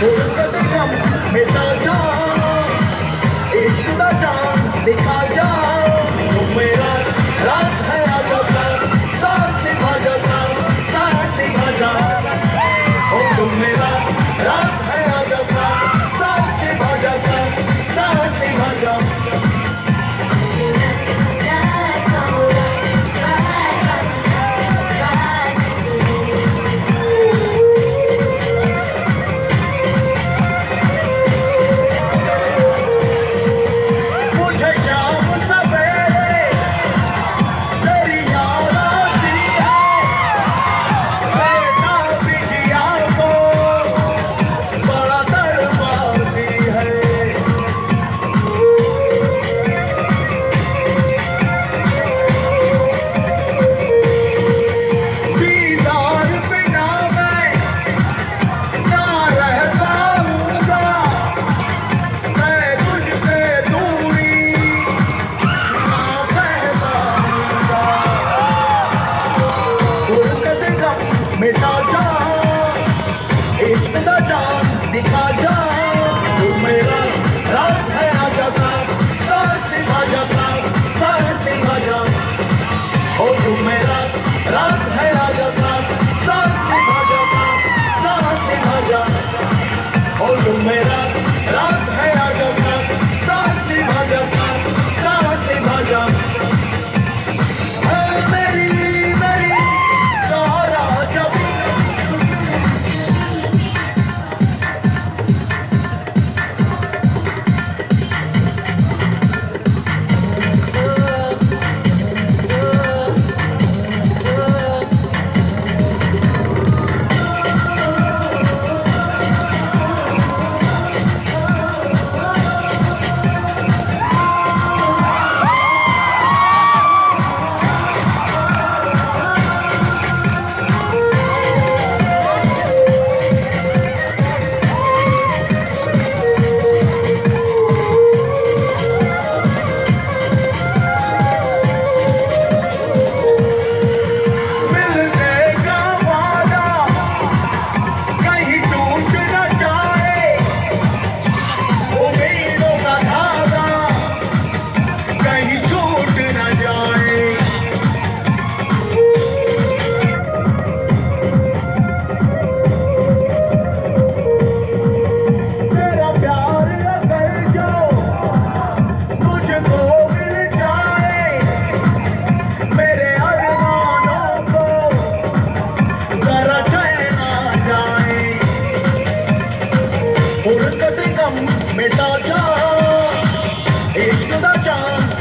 một cái bích lòng người ta cho देश का जान दिखा जा।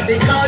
They call the